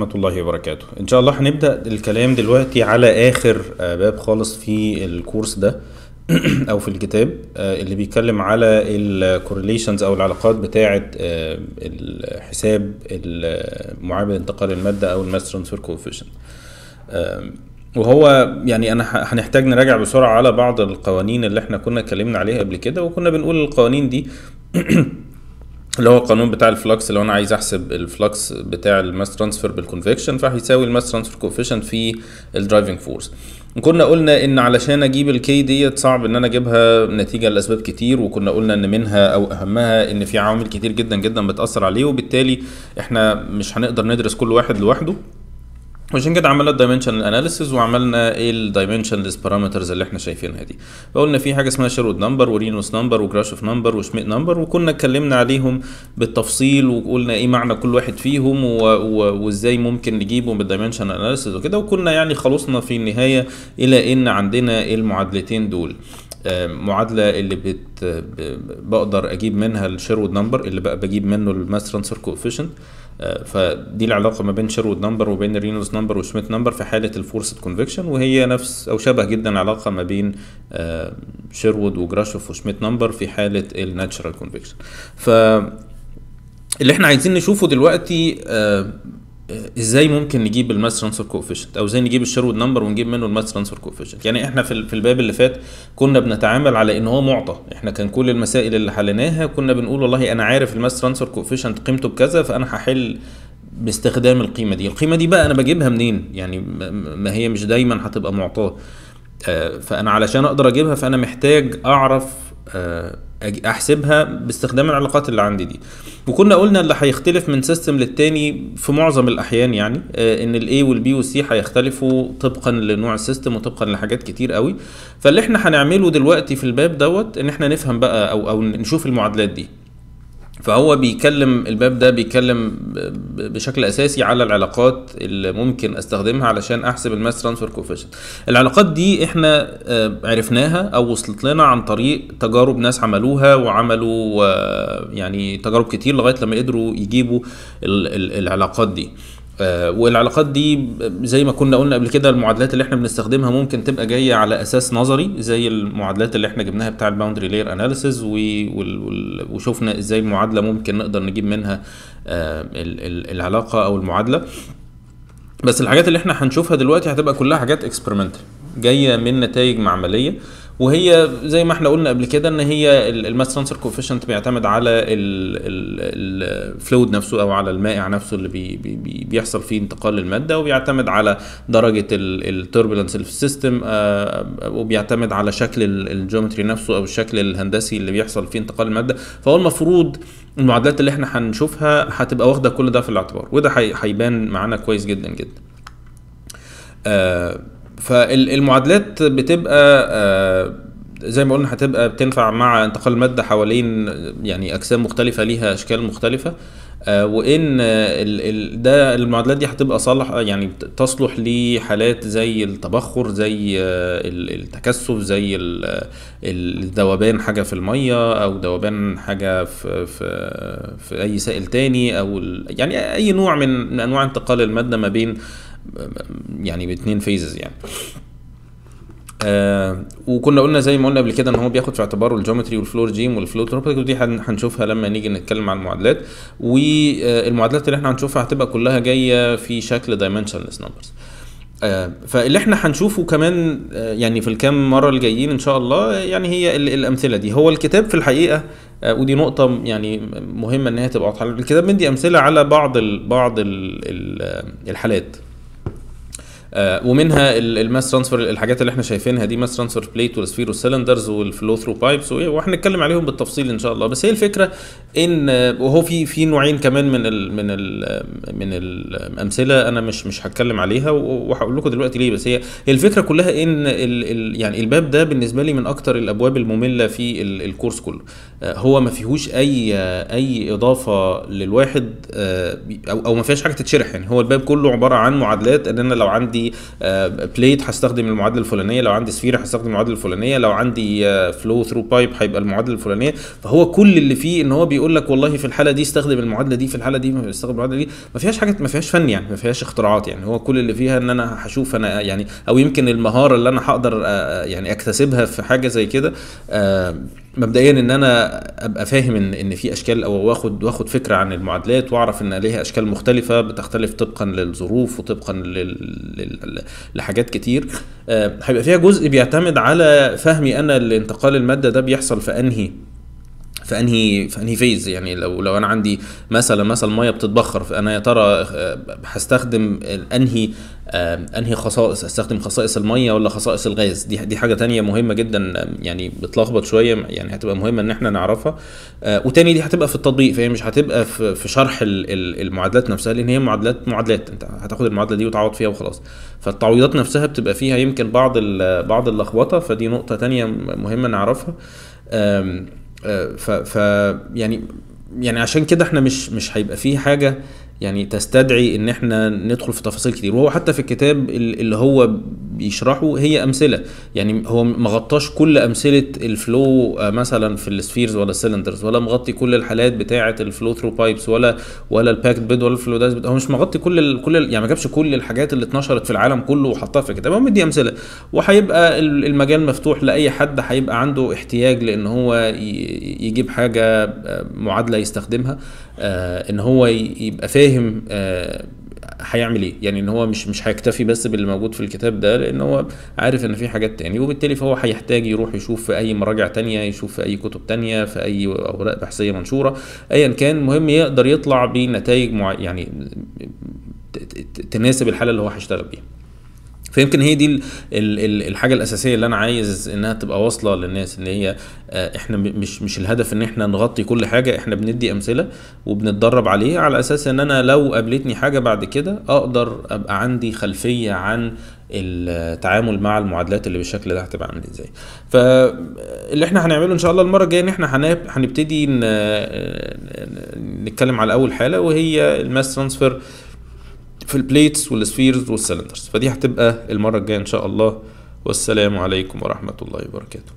ورحمة الله وبركاته. إن شاء الله هنبدأ الكلام دلوقتي على آخر آه، باب خالص في الكورس ده أو في الكتاب آه، اللي بيتكلم على ال correlations أو العلاقات بتاعة آه، الحساب معامل انتقال المادة أو ال mass transfer coefficient. وهو يعني أنا هنحتاج نراجع بسرعة على بعض القوانين اللي إحنا كنا اتكلمنا عليها قبل كده وكنا بنقول القوانين دي اللي هو القانون بتاع ال flux لو أنا عايز أحسب ال flux بتاع ال mass transfer بال convection فهيساوي ال mass transfer coefficient في ال driving force كنا قلنا إن علشان أجيب ال K ديت صعب إن أنا أجيبها نتيجة لأسباب كتير وكنا قلنا إن منها أو أهمها إن في عوامل كتير جدا جدا بتأثر عليه وبالتالي إحنا مش هنقدر ندرس كل واحد لوحده. وعشان كده عملنا ال dimension analysis وعملنا إيه ال dimensionless parameters اللي إحنا شايفينها دي فقلنا في حاجة اسمها Sherwood number و Reynolds number و Grashof number و Schmidt number وكنا اتكلمنا عليهم بالتفصيل وقلنا إيه معنى كل واحد فيهم. وازاي ممكن نجيبهم بال dimension analysis وكده وكنا يعني خلصنا في النهاية إلى إن عندنا المعادلتين دول معادلة اللي بت بقدر أجيب منها ال Sherwood number اللي بقى بجيب منه ال mass transfer coefficient فدي العلاقة ما بين Sherwood number وبين ال Reynolds number و Schmidt number في حالة ال forced convection وهي نفس أو شبه جدا علاقة ما بين Sherwood و Grashof و Schmidt number في حالة ال natural convection ف اللي إحنا عايزين نشوفه دلوقتي إزاي ممكن نجيب ال mass transfer coefficient؟ أو إزاي نجيب ال Sherwood number ونجيب منه ال mass transfer coefficient؟ يعني إحنا في في الباب اللي فات كنا بنتعامل على إن هو معطى. إحنا كان كل المسائل اللي حليناها كنا بنقول والله أنا عارف ال mass transfer coefficient قيمته بكذا فأنا هحل باستخدام القيمة دي. القيمة دي بقى أنا بجيبها منين؟ يعني ما- هي مش دايما هتبقى معطاة. آه، فأنا علشان أقدر أجيبها فأنا محتاج أعرف آه، أحسبها باستخدام العلاقات اللي عندي دي. وكنا قلنا اللي هيختلف من system للتاني في معظم الأحيان يعني آه، إن ال A وال B وال C هيختلفوا طبقا لنوع ال system وطبقا لحاجات كتير قوي. فاللي إحنا هنعمله دلوقتي في الباب دوت إن إحنا نفهم بقى أو أو نشوف المعادلات دي. فهو بيتكلم الباب ده بيتكلم ب- ب- بشكل أساسي على العلاقات اللي ممكن أستخدمها علشان أحسب ال mass transfer coefficient. العلاقات دي إحنا آه، عرفناها أو وصلت لنا عن طريق تجارب ناس عملوها وعملوا يعني تجارب كتير لغاية لما قدروا يجيبوا ال- ال- العلاقات دي. والعلاقات دي زي ما كنا قلنا قبل كده المعادلات اللي إحنا بنستخدمها ممكن تبقى جاية على أساس نظري زي المعادلات اللي إحنا جبناها بتاع ال boundary layer analysis وشفنا إزاي المعادله ممكن نقدر نجيب منها آه، ال- ال- العلاقة أو المعادلة. بس الحاجات اللي إحنا هنشوفها دلوقتي هتبقى كلها حاجات experimental جاية من نتائج معملية. وهي زي ما إحنا قلنا قبل كده إن هي ال mass transfer coefficient بيعتمد على ال fluid نفسه أو على المائع نفسه اللي بي بي بي بيحصل فيه انتقال للمادة وبيعتمد على درجة ال turbulence اللي في السيستم وبيعتمد على شكل الجيومتري نفسه أو الشكل الهندسي اللي بيحصل فيه انتقال المادة. فهو المفروض المعادلات اللي إحنا هنشوفها هتبقى واخدة كل ده في الاعتبار وده هي- هيبان معانا كويس جدا جدا. آه، فالمعادلات بتبقى آه، زي ما قلنا هتبقى بتنفع مع انتقال المادة حوالين يعني أجسام مختلفة ليها أشكال مختلفة آه، وإن ده المعادلات دي هتبقى صالح يعني تصلح لحالات زي التبخر زي آه، ال- التكثف زي ال- الذوبان حاجة في المية أو ذوبان حاجة في في في أي سائل تاني أو يعني أي نوع من أنواع انتقال المادة ما بين يعني باتنين phases يعني. آه وكنا قلنا زي ما قلنا قبل كده إن هو بياخد في اعتباره ال geometry وال flow regime وال flow تروبيك ودي هن- هنشوفها لما نيجي نتكلم عن المعادلات. والمعادلات اللي إحنا هنشوفها هتبقى كلها جاية في شكل dimensionless numbers. آه، فاللي إحنا هنشوفه كمان آه، يعني في الكام مرة الجايين إن شاء الله يعني هي ال- الأمثلة دي. هو الكتاب في الحقيقة آه، ودي نقطة يعني مهمة إن هي تبقى واضحة. الكتاب مدي أمثلة على بعض ال بعض ال ال الحالات. آه، ومنها ال- ال mass transfer الحاجات اللي إحنا شايفينها دي mass transfer plate وال sphere وال cylinders وال flow through pipes وهنتكلم عليهم بالتفصيل إن شاء الله. بس هي الفكرة إن آه، وهو في في نوعين كمان من ال من ال من الامثله أنا مش مش هتكلم عليها وهقول لكم دلوقتي ليه. بس هي الفكرة كلها إن ال ال يعني الباب ده بالنسبة لي من أكتر الأبواب المملة في ال- الكورس كله. آه، هو ما فيهوش أي آه، أي إضافة للواحد آه، أو أو ما فيهاش حاجة تتشرح. يعني هو الباب كله عبارة عن معادلات إن أنا لو عندي عندي بليت هستخدم المعادلة الفلانية لو عندي سفير هستخدم المعادلة الفلانية لو عندي flow through pipe هيبقى المعادلة الفلانية. فهو كل اللي فيه إن هو بيقول لك والله في الحالة دي استخدم المعادلة دي في الحالة دي استخدم المعادلة دي ما فيهاش حاجة ما فيهاش فن يعني ما فيهاش اختراعات يعني. هو كل اللي فيها إن أنا هشوف أنا يعني أو يمكن المهارة اللي أنا هقدر آه، يعني أكتسبها في حاجة زي كده آه، مبدئيا إن أنا أبقى فاهم ان إن في أشكال أو واخد واخد فكرة عن المعادلات وأعرف إن ليها أشكال مختلفة بتختلف طبقا للظروف وطبقا لل... لحاجات كتير. آه، هيبقى فيها جزء بيعتمد على فهمي أنا لانتقال المادة ده بيحصل في أنهي في انهي في أنهي فيز يعني لو لو أنا عندي مثلا مثلا مية بتتبخر فأنا يا ترى آه، هستخدم أنهي آه، أنهي خصائص؟ استخدم خصائص المية ولا خصائص الغاز؟ دي دي حاجة تانية مهمة جدا آه، يعني بتلخبط شوية يعني هتبقى مهمة إن إحنا نعرفها. وتاني دي هتبقى في التطبيق فهي مش هتبقى في شرح ال- ال- المعادلات نفسها لأن هي معادلات معادلات. أنت هتاخد المعادلة دي وتعوض فيها وخلاص. فالتعويضات نفسها بتبقى فيها يمكن بعض بعض اللخبطة فدي نقطة تانية مهمة نعرفها. آه، ف, ف يعني يعني عشان كده إحنا مش مش هيبقى فيه حاجة يعني تستدعي ان إحنا ندخل في تفاصيل كتير. وهو حتى في الكتاب ال- اللي هو بيشرحه هي أمثلة. يعني هو ما غطاش كل أمثلة ال flow آه، مثلا في ال spheres ولا ال cylinders ولا مغطي كل الحالات بتاعة ال flow through pipes ولا ولا ال packed bed ولا ال fluidized هو مش مغطي كل ال كل ال يعني ما جابش كل الحاجات اللي اتنشرت في العالم كله وحطها في الكتاب هو مدي أمثلة. وهيبقى ال- المجال مفتوح لأي حد هيبقى عنده احتياج لإن هو يجيب حاجة آه، معادلة يستخدمها آه، إن هو يبقى فاهم هيعمل إيه؟ يعني إن هو مش مش هيكتفي بس باللي موجود في الكتاب ده لأن هو عارف إن في حاجات تاني. وبالتالي فهو هيحتاج يروح يشوف في أي مراجع تانية يشوف في أي كتب تانية في أي أوراق بحثية منشورة ايا كان. المهم يقدر يطلع بنتائج مع يعني تناسب الحالة اللي هو هيشتغل بيها. فيمكن هي دي ال- ال- ال- الحاجة الأساسية اللي أنا عايز إنها تبقى واصلة للناس إن هي آه، إحنا مش مش الهدف إن إحنا نغطي كل حاجة إحنا بندي أمثلة وبنتدرب عليها على أساس إن أنا لو قابلتني حاجة بعد كده أقدر أبقى عندي خلفية عن التعامل مع المعادلات اللي بالشكل ده هتبقى عامل إزاي. فاللي إحنا هنعمله إن شاء الله المرة الجاية إن إحنا هنب- هنبتدي نتكلم على أول حالة وهي الماس ترانسفير في البليتس والسفيرز والسلندرز فدي هتبقى المرة الجاية إن شاء الله. والسلام عليكم ورحمة الله وبركاته.